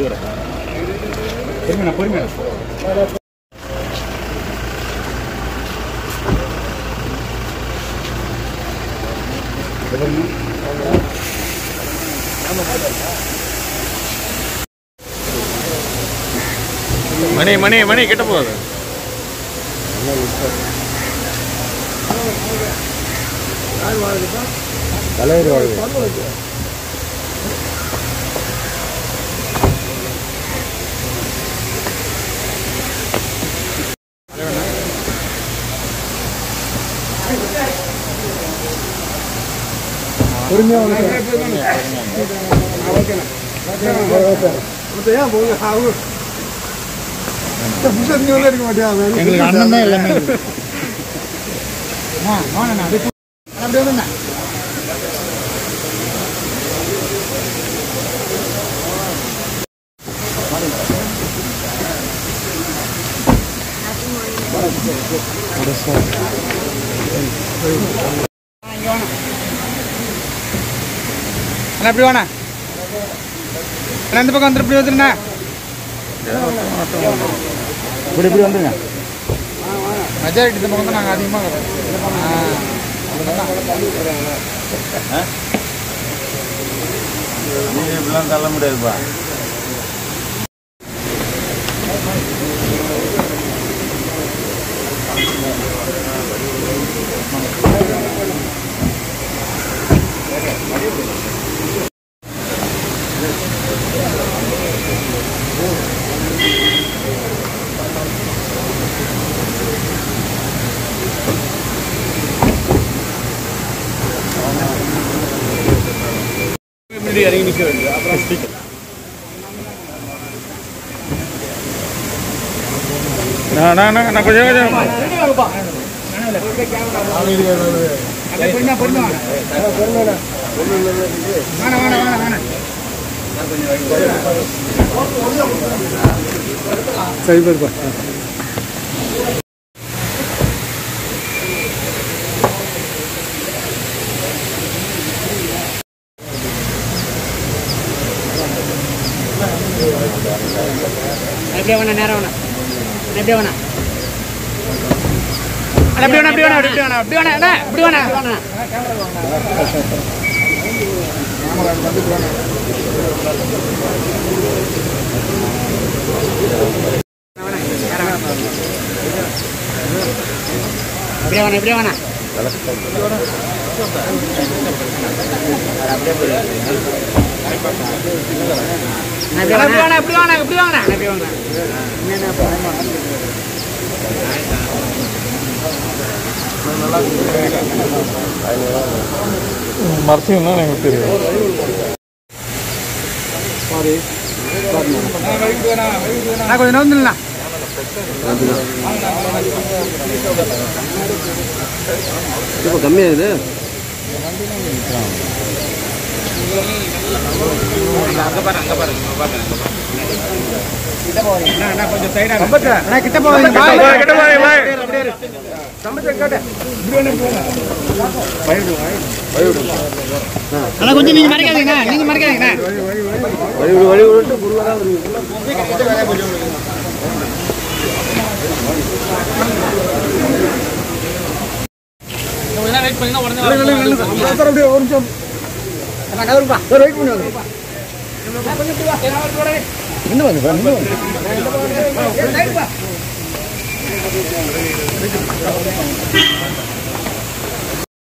பொறுமையா பொறுமையா மணி மணி மணி கிட்ட போகுது தலைவர் வாழ்வு பொறுமையா இருக்க மாட்டியா எங்களுக்கு அண்ணன் தான் எல்லாமே அப்படியே வந்து அண்ணா எப்படி வேணா அண்ணா இந்த பக்கம் வந்து இப்படி வந்துருண்ணா. இப்படி இப்படி வந்துருங்க. மெஜாரிட்டி இந்த பக்கம் தான் நாங்கள் அதிகமாக இப்படிலாம் தள்ள முடியாதுப்பா. இறங்கி நிற்க வேண்டும் அப்புறம் ஸ்பீக்கர் நான் கொஞ்சம் கொஞ்சம். சரி பாருப்பா அப்படியே வேணா நேரம் வேணா அப்படியே வேணா அண்ணா, இப்படி வேணா இப்படி வேணா இப்படி வேணா இப்படி வேணா அண்ணா, வேணா அப்படியே வேணா இப்படியே வேணா அப்படியே வேணா இப்படி வேணா இப்படி வேணா இப்படி வேணா இப்படி மரத்தையும் தான் எனக்கு தெரியும் கொஞ்சம் நோந்துலாம் இப்போ கம்மியாகுது சைடா அண்ணா கிட்ட போவாதீங்க கிட்ட பாய். கொஞ்சம் நீங்க மறைக்காதீங்கண்ணா நீங்க மறைக்காதீங்கண்ணா வழி விடு வழி விட்டு குருவாக வருவீங்க ஒரு நிமிஷம் வெயிட் பண்ணுவாங்க இன்னும் வந்து இன்னும் வந்து